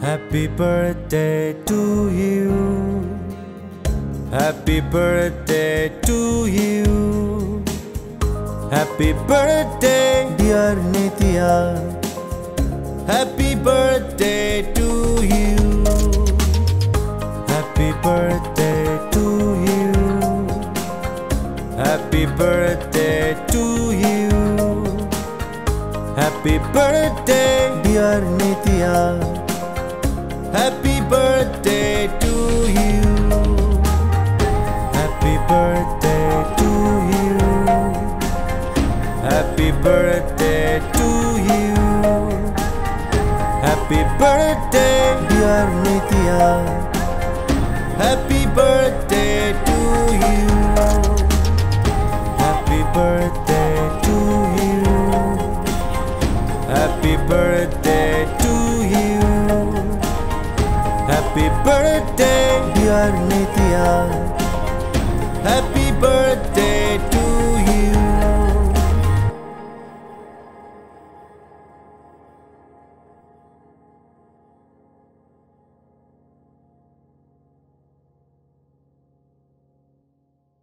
Happy birthday to you. Happy birthday to you. Happy birthday, dear Nitya. Happy birthday to you. Happy birthday to you. Happy birthday to you. Happy birthday, dear Nitya. Happy birthday to you. Happy birthday to you. Happy birthday to you. Happy birthday, dear Nitya. Happy birthday to you. Happy birthday Happy birthday, dear Nitya. Happy